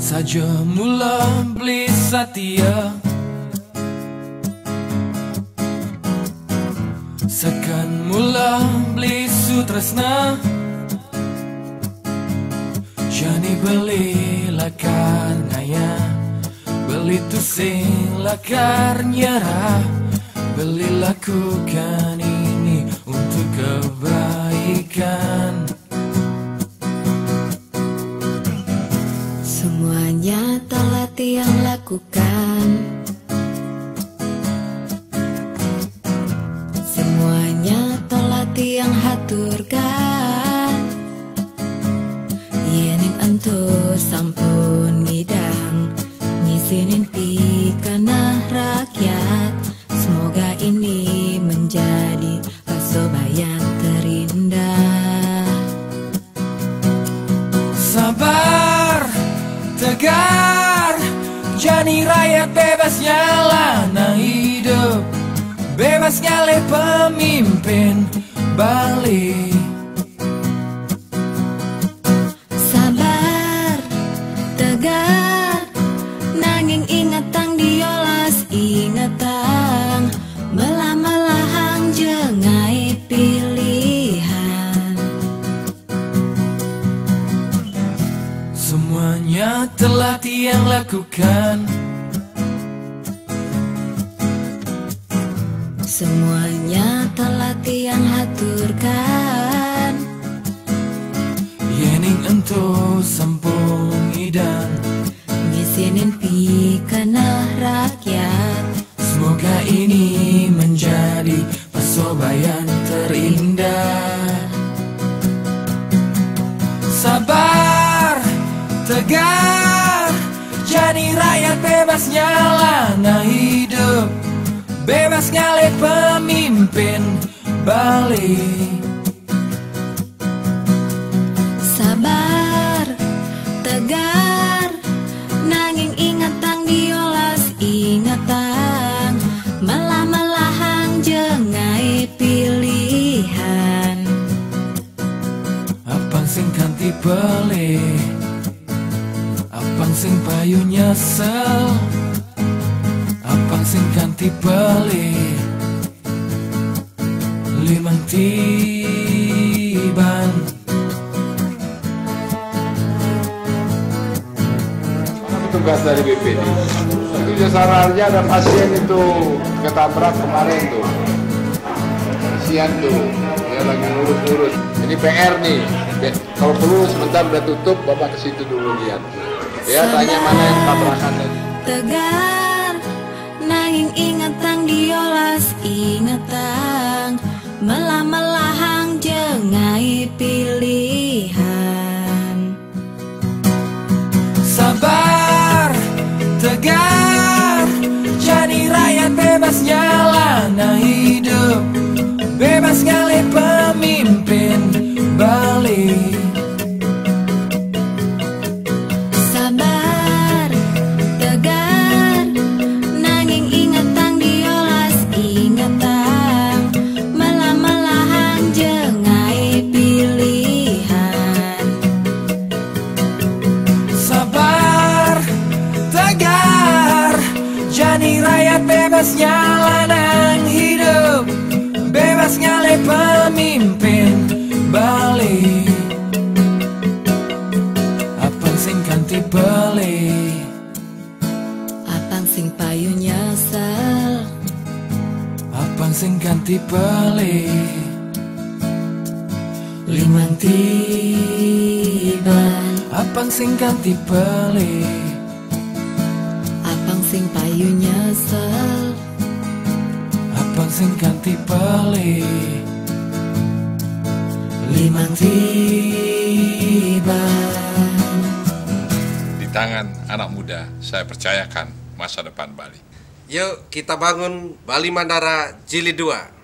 saja mula beli setia. Sekan mula beli sutresna. Jani belilah karenanya Beli tu sing lakar nyerah Beli lakukan ini untuk kebaikan telah tiang lakukan. Semuanya telah tiang haturkan. Yening entu sampun ngidang Ngisinin pikana rakyat. Semoga ini menjadi pasobayan terindah. Sabar, tegar Jani rakyat bebas nyala hidup. Bebas nyale pemimpin balik. Sabar, tegar, nanging telah tiang lakukan Semuanya telah tiang haturkan. Yening ento sampung idan Ngisinin pikana rakyat. Semoga ini menjadi pasobayan bebas nyala hidup Bebas nyale pemimpin balik. Sabar, tegar, nanging ingatang diolas ingatang Melah-melahang jengai pilihan. Apang sing kanti Payu nyesel Apang sing kanti beli Limang tiban. Petugas dari BPD itu jasa raja ada pasien itu ketabrak kemarin tuh. Kasihan tuh. Dia lagi ngurus-ngurus. Ini PR nih. Kalau perlu sebentar udah tutup bapak ke situ dulu lihat ya tanya mana yang tabrakan tadi? Tegar, nanging ingatang diolas ingatang Melah-melahang jengai pilihan. Sabar, tegar Jadi rakyat bebas Jadi rakyat bebas nyala hidup. Bebas nyale pemimpin balik. Apa sing kanti balik. Apang sing payu nyesel Apang sing ganti balik. Limang tiba Apang sing ganti balik sing ganti balik Limang tiba Di tangan anak muda, saya percayakan masa depan Bali. Yuk kita bangun Bali Mandara Jilid 2.